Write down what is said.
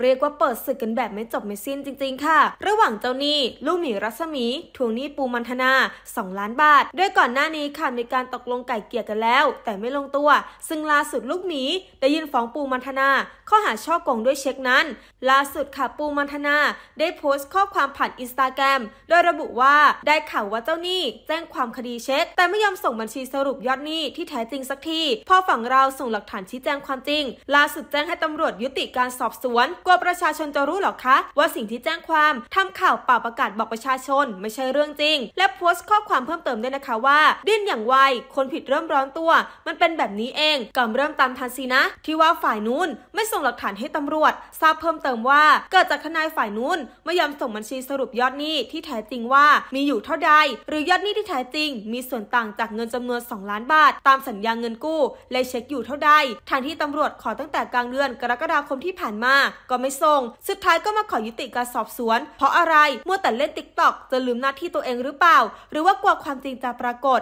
เรียกว่าเปิดศึกกันแบบไม่จบไม่สิ้นจริง ๆ ค่ะ ระหว่างเจ้าหนี้ลูกหมีรัศมีทวงหนี้ปูมันธนา 2 ล้านบาท ด้วยก่อนหน้านี้ค่ะมีการตกลงไก่เกลี่ยกันแล้ว แต่ไม่ลงตัว ซึ่งล่าสุดลูกหมีได้ยื่นฟ้องปูมันธนา ข้อหาช่อโกงด้วยเช็คนั้น ล่าสุดค่ะปูมันธนา ได้โพสต์ข้อความผ่านอินสตาแกรมโดยระบุว่าได้ข่าวว่าเจ้าหนี้แจ้งความคดีเช็ค แต่ไม่ยอมส่งบัญชีสรุปยอดหนี้ที่แท้จริงสักทีพอฝั่งเราส่งหลักฐานชี้แจงความจริง ล่าสุดแจ้งให้ตำรวจยุติการสอบสวนกลัวประชาชนจะรู้หรอคะ ว่าสิ่งที่แจ้งความทำข่าวเป่าประกาศบอกประชาชน ไม่ใช่เรื่องจริง และโพสต์ข้อความเพิ่มเติมด้วยนะคะว่าดิ้นอย่างไวคนผิดเริ่มร้อนตัว มันเป็นแบบนี้เองกำเริ่มตามทันสินะ ที่ว่าฝ่ายนู้นไม่ส่งหลักฐานให้ตำรวจ ทราบเพิ่มเติมว่า เกิดจากทนายฝ่ายนู้นไม่ยอมส่งบัญชีสรุปยอดหนี้ที่แท้จริงว่ามีอยู่เท่าใด หรือยอดหนี้ที่แท้จริง มีส่วนต่างจากเงินจำนวน 2 ล้านบาท ตามสัญญาเงินกู้และเช็คอยู่เท่าใดทางที่ตำรวจขอตั้งแต่กลางเดือนกรกฎาคมที่ผ่านมาก็ก็ไม่ส่ง สุดท้ายก็มาขอยุติการสอบสวน เพราะอะไรมัวแต่เล่นติ๊กต็อกจะลืมหน้าที่ตัวเองหรือเปล่า หรือว่ากลัวความจริงจะปรากฏ